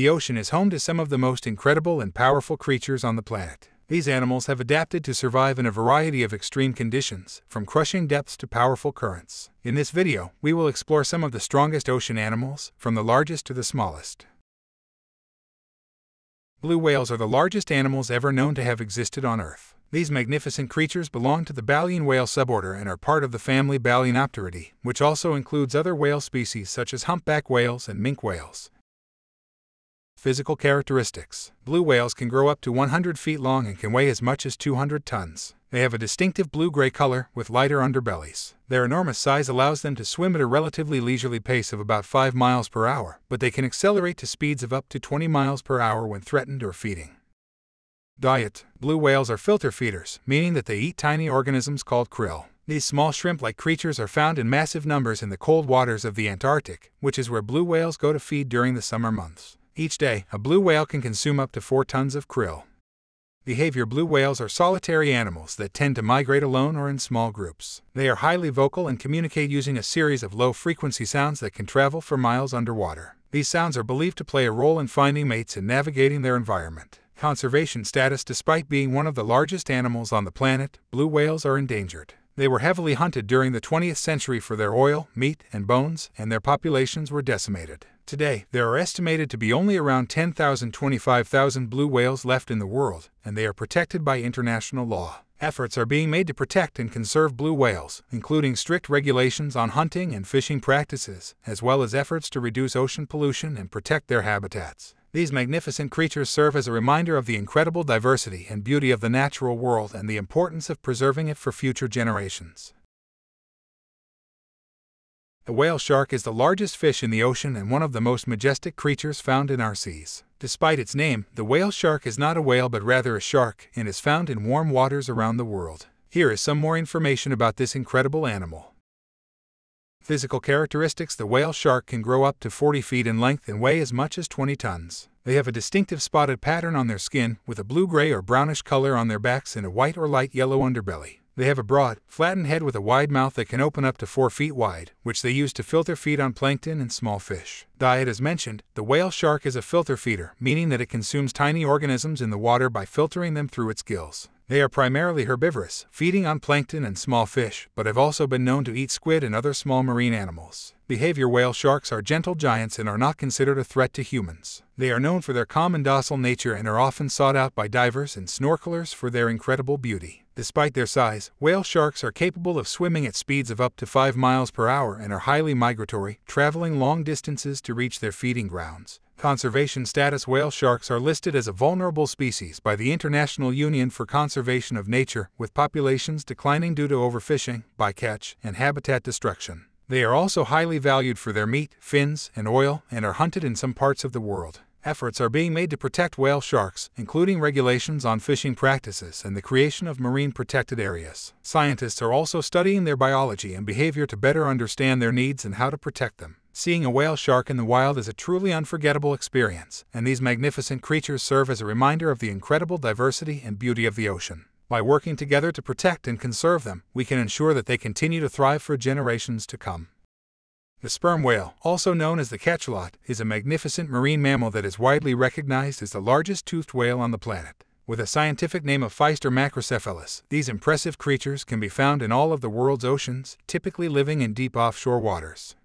The ocean is home to some of the most incredible and powerful creatures on the planet. These animals have adapted to survive in a variety of extreme conditions, from crushing depths to powerful currents. In this video, we will explore some of the strongest ocean animals, from the largest to the smallest. Blue whales are the largest animals ever known to have existed on Earth. These magnificent creatures belong to the baleen whale suborder and are part of the family Balaenopteridae, which also includes other whale species such as humpback whales and minke whales. Physical characteristics Blue whales can grow up to 100 feet long and can weigh as much as 200 tons. They have a distinctive blue gray color with lighter underbellies. Their enormous size allows them to swim at a relatively leisurely pace of about 5 miles per hour, but they can accelerate to speeds of up to 20 miles per hour when threatened or feeding. Diet Blue whales are filter feeders, meaning that they eat tiny organisms called krill. These small shrimp like creatures are found in massive numbers in the cold waters of the Antarctic, which is where blue whales go to feed during the summer months. Each day, a blue whale can consume up to 4 tons of krill. Behavior Blue whales are solitary animals that tend to migrate alone or in small groups. They are highly vocal and communicate using a series of low frequency sounds that can travel for miles underwater. These sounds are believed to play a role in finding mates and navigating their environment conservation status despite being one of the largest animals on the planet, blue whales are endangered. They were heavily hunted during the 20th century for their oil, meat, and bones, and their populations were decimated. Today, there are estimated to be only around 10,000 25,000 blue whales left in the world, and they are protected by international law. Efforts are being made to protect and conserve blue whales, including strict regulations on hunting and fishing practices, as well as efforts to reduce ocean pollution and protect their habitats. These magnificent creatures serve as a reminder of the incredible diversity and beauty of the natural world and the importance of preserving it for future generations. The whale shark is the largest fish in the ocean and one of the most majestic creatures found in our seas. Despite its name, the whale shark is not a whale but rather a shark and is found in warm waters around the world. Here is some more information about this incredible animal. Physical characteristics The whale shark can grow up to 40 feet in length and weigh as much as 20 tons. They have a distinctive spotted pattern on their skin, with a blue-gray or brownish color on their backs and a white or light yellow underbelly. They have a broad, flattened head with a wide mouth that can open up to 4 feet wide, which they use to filter feed on plankton and small fish. Diet As mentioned, the whale shark is a filter feeder, meaning that it consumes tiny organisms in the water by filtering them through its gills. They are primarily herbivorous, feeding on plankton and small fish, but have also been known to eat squid and other small marine animals. Behavior whale sharks are gentle giants and are not considered a threat to humans. They are known for their calm and docile nature and are often sought out by divers and snorkelers for their incredible beauty. Despite their size, whale sharks are capable of swimming at speeds of up to 5 miles per hour and are highly migratory, traveling long distances to reach their feeding grounds. Conservation status Whale sharks are listed as a vulnerable species by the International Union for Conservation of Nature, with populations declining due to overfishing, bycatch, and habitat destruction. They are also highly valued for their meat, fins, and oil, and are hunted in some parts of the world. Efforts are being made to protect whale sharks, including regulations on fishing practices and the creation of marine protected areas. Scientists are also studying their biology and behavior to better understand their needs and how to protect them. Seeing a whale shark in the wild is a truly unforgettable experience, and these magnificent creatures serve as a reminder of the incredible diversity and beauty of the ocean. By working together to protect and conserve them, we can ensure that they continue to thrive for generations to come. The sperm whale, also known as the cachalot, is a magnificent marine mammal that is widely recognized as the largest toothed whale on the planet. With a scientific name of Physeter macrocephalus, these impressive creatures can be found in all of the world's oceans, typically living in deep offshore waters.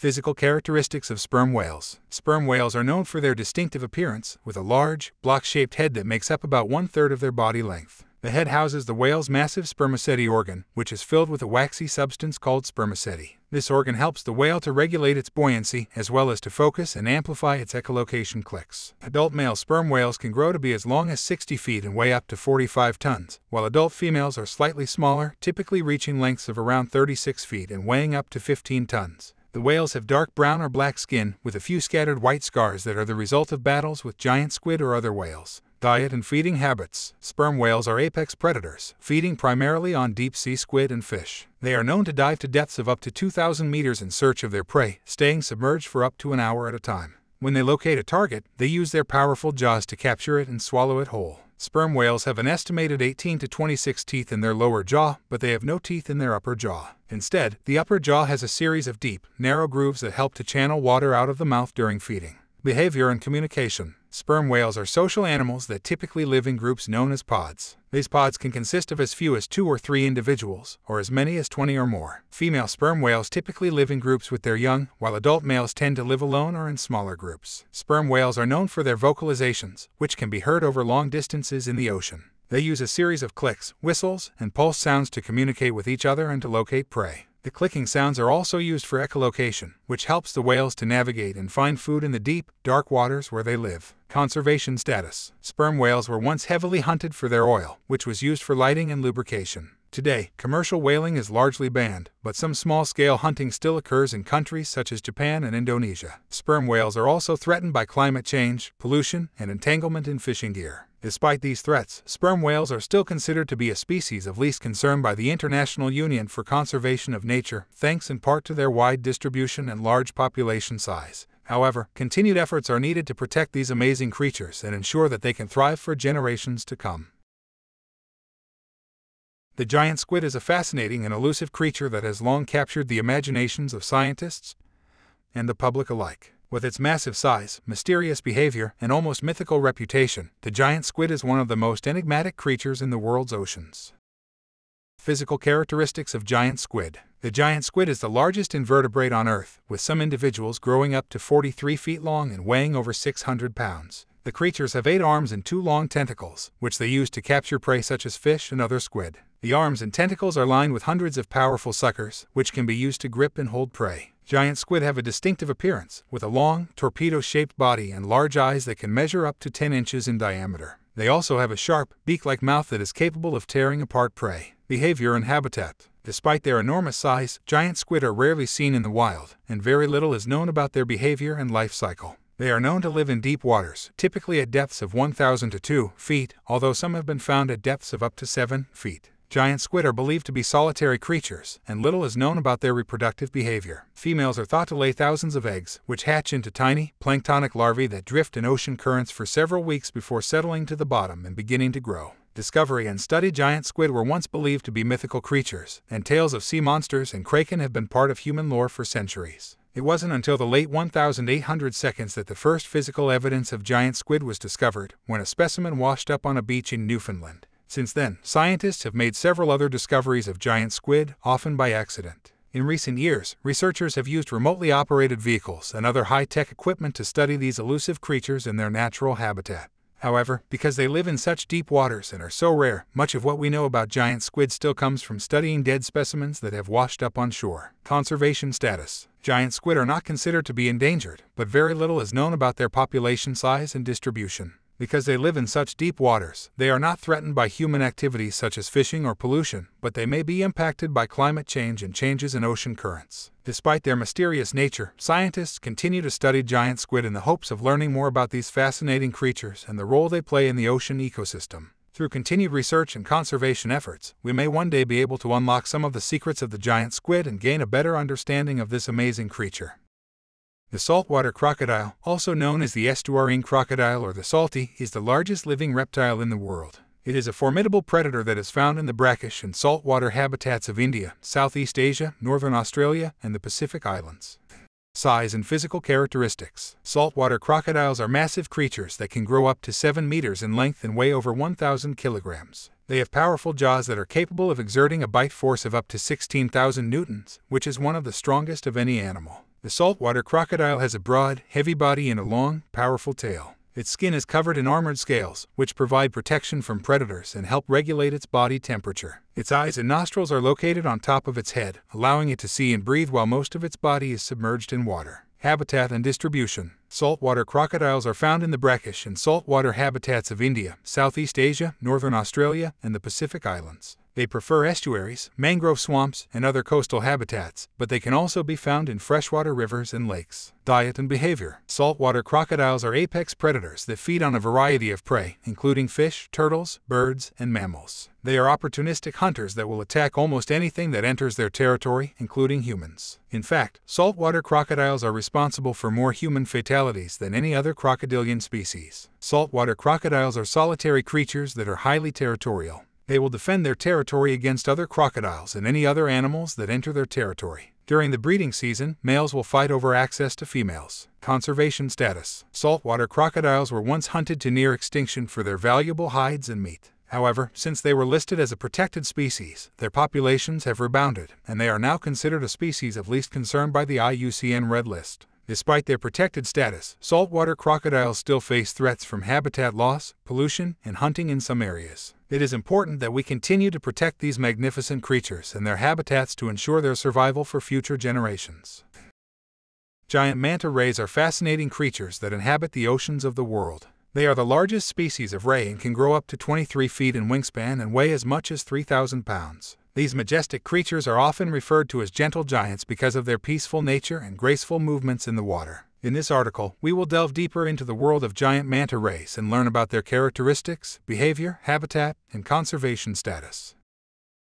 Physical characteristics of sperm whales. Sperm whales are known for their distinctive appearance, with a large, block-shaped head that makes up about one-third of their body length. The head houses the whale's massive spermaceti organ, which is filled with a waxy substance called spermaceti. This organ helps the whale to regulate its buoyancy as well as to focus and amplify its echolocation clicks. Adult male sperm whales can grow to be as long as 60 feet and weigh up to 45 tons, while adult females are slightly smaller, typically reaching lengths of around 36 feet and weighing up to 15 tons. The whales have dark brown or black skin, with a few scattered white scars that are the result of battles with giant squid or other whales. Diet and feeding habits. Sperm whales are apex predators, feeding primarily on deep sea squid and fish. They are known to dive to depths of up to 2,000 meters in search of their prey, staying submerged for up to an hour at a time. When they locate a target, they use their powerful jaws to capture it and swallow it whole. Sperm whales have an estimated 18 to 26 teeth in their lower jaw, but they have no teeth in their upper jaw. Instead, the upper jaw has a series of deep, narrow grooves that help to channel water out of the mouth during feeding. Behavior and communication. Sperm whales are social animals that typically live in groups known as pods. These pods can consist of as few as two or three individuals, or as many as 20 or more. Female sperm whales typically live in groups with their young, while adult males tend to live alone or in smaller groups. Sperm whales are known for their vocalizations, which can be heard over long distances in the ocean. They use a series of clicks, whistles, and pulse sounds to communicate with each other and to locate prey. The clicking sounds are also used for echolocation, which helps the whales to navigate and find food in the deep, dark waters where they live. Conservation status Sperm whales were once heavily hunted for their oil, which was used for lighting and lubrication. Today, commercial whaling is largely banned, but some small scale hunting still occurs in countries such as Japan and Indonesia. Sperm whales are also threatened by climate change, pollution, and entanglement in fishing gear. Despite these threats, sperm whales are still considered to be a species of least concern by the International Union for Conservation of Nature, thanks in part to their wide distribution and large population size. However, continued efforts are needed to protect these amazing creatures and ensure that they can thrive for generations to come. The giant squid is a fascinating and elusive creature that has long captured the imaginations of scientists and the public alike. With its massive size, mysterious behavior, and almost mythical reputation, the giant squid is one of the most enigmatic creatures in the world's oceans. Physical characteristics of giant squid. The giant squid is the largest invertebrate on Earth, with some individuals growing up to 43 feet long and weighing over 600 pounds. The creatures have eight arms and two long tentacles, which they use to capture prey such as fish and other squid. The arms and tentacles are lined with hundreds of powerful suckers, which can be used to grip and hold prey. Giant squid have a distinctive appearance, with a long, torpedo-shaped body and large eyes that can measure up to 10 inches in diameter. They also have a sharp, beak-like mouth that is capable of tearing apart prey. Behavior and habitat. Despite their enormous size, giant squid are rarely seen in the wild, and very little is known about their behavior and life cycle. They are known to live in deep waters, typically at depths of 1,000 to 2 feet, although some have been found at depths of up to 7 feet. Giant squid are believed to be solitary creatures, and little is known about their reproductive behavior. Females are thought to lay thousands of eggs, which hatch into tiny, planktonic larvae that drift in ocean currents for several weeks before settling to the bottom and beginning to grow. Discovery and study giant squid were once believed to be mythical creatures, and tales of sea monsters and kraken have been part of human lore for centuries. It wasn't until the late 1800 seconds that the first physical evidence of giant squid was discovered, when a specimen washed up on a beach in Newfoundland. Since then, scientists have made several other discoveries of giant squid, often by accident. In recent years, researchers have used remotely operated vehicles and other high-tech equipment to study these elusive creatures in their natural habitat. However, because they live in such deep waters and are so rare, much of what we know about giant squid still comes from studying dead specimens that have washed up on shore. Conservation status Giant squid are not considered to be endangered, but very little is known about their population size and distribution. Because they live in such deep waters, they are not threatened by human activities such as fishing or pollution, but they may be impacted by climate change and changes in ocean currents. Despite their mysterious nature, scientists continue to study giant squid in the hopes of learning more about these fascinating creatures and the role they play in the ocean ecosystem. Through continued research and conservation efforts, we may one day be able to unlock some of the secrets of the giant squid and gain a better understanding of this amazing creature. The saltwater crocodile, also known as the estuarine crocodile or the salty, is the largest living reptile in the world. It is a formidable predator that is found in the brackish and saltwater habitats of India, Southeast Asia, Northern Australia, and the Pacific Islands. Size and physical characteristics. Saltwater crocodiles are massive creatures that can grow up to 7 meters in length and weigh over 1,000 kilograms. They have powerful jaws that are capable of exerting a bite force of up to 16,000 newtons, which is one of the strongest of any animal. The saltwater crocodile has a broad, heavy body and a long, powerful tail. Its skin is covered in armored scales, which provide protection from predators and help regulate its body temperature. Its eyes and nostrils are located on top of its head, allowing it to see and breathe while most of its body is submerged in water. Habitat and distribution. Saltwater crocodiles are found in the brackish and saltwater habitats of India, Southeast Asia, Northern Australia, and the Pacific Islands. They prefer estuaries, mangrove swamps, and other coastal habitats, but they can also be found in freshwater rivers and lakes. Diet and behavior. Saltwater crocodiles are apex predators that feed on a variety of prey, including fish, turtles, birds, and mammals. They are opportunistic hunters that will attack almost anything that enters their territory, including humans. In fact, saltwater crocodiles are responsible for more human fatalities than any other crocodilian species. Saltwater crocodiles are solitary creatures that are highly territorial. They will defend their territory against other crocodiles and any other animals that enter their territory. During the breeding season, males will fight over access to females. Conservation status Saltwater crocodiles were once hunted to near extinction for their valuable hides and meat. However, since they were listed as a protected species, their populations have rebounded, and they are now considered a species of least concern by the IUCN Red List. Despite their protected status, saltwater crocodiles still face threats from habitat loss, pollution, and hunting in some areas. It is important that we continue to protect these magnificent creatures and their habitats to ensure their survival for future generations. Giant manta rays are fascinating creatures that inhabit the oceans of the world. They are the largest species of ray and can grow up to 23 feet in wingspan and weigh as much as 3,000 pounds. These majestic creatures are often referred to as gentle giants because of their peaceful nature and graceful movements in the water. In this article, we will delve deeper into the world of giant manta rays and learn about their characteristics, behavior, habitat, and conservation status.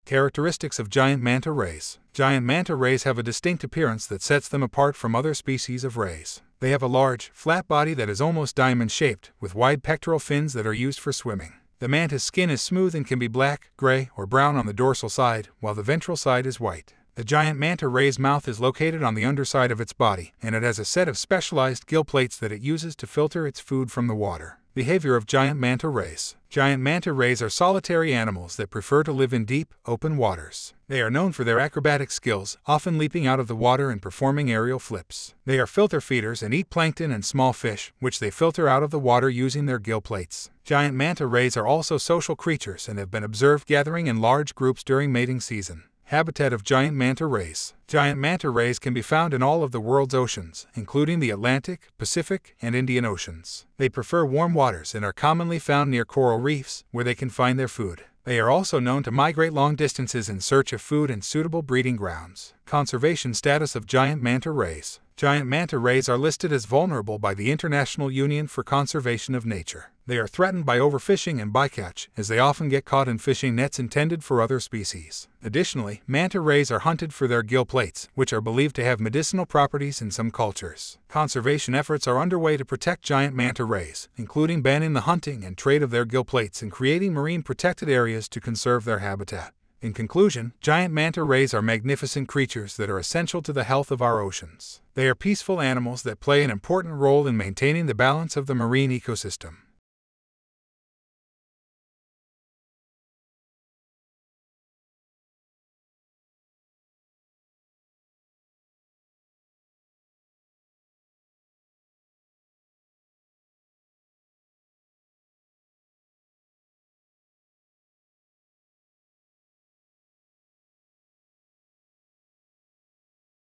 Characteristics of giant manta rays Giant manta rays have a distinct appearance that sets them apart from other species of rays. They have a large, flat body that is almost diamond shaped, with wide pectoral fins that are used for swimming. The manta's skin is smooth and can be black, gray, or brown on the dorsal side, while the ventral side is white. The giant manta ray's mouth is located on the underside of its body, and it has a set of specialized gill plates that it uses to filter its food from the water. Behavior of giant manta rays. Giant manta rays are solitary animals that prefer to live in deep, open waters. They are known for their acrobatic skills, often leaping out of the water and performing aerial flips. They are filter feeders and eat plankton and small fish, which they filter out of the water using their gill plates. Giant manta rays are also social creatures and have been observed gathering in large groups during mating season. Habitat of giant manta rays. Giant manta rays can be found in all of the world's oceans, including the Atlantic, Pacific, and Indian Oceans. They prefer warm waters and are commonly found near coral reefs, where they can find their food. They are also known to migrate long distances in search of food and suitable breeding grounds. Conservation status of giant manta rays. Giant manta rays are listed as vulnerable by the International Union for Conservation of Nature. They are threatened by overfishing and bycatch, as they often get caught in fishing nets intended for other species. Additionally, manta rays are hunted for their gill plates, which are believed to have medicinal properties in some cultures. Conservation efforts are underway to protect giant manta rays, including banning the hunting and trade of their gill plates and creating marine protected areas to conserve their habitat. In conclusion, giant manta rays are magnificent creatures that are essential to the health of our oceans. They are peaceful animals that play an important role in maintaining the balance of the marine ecosystem.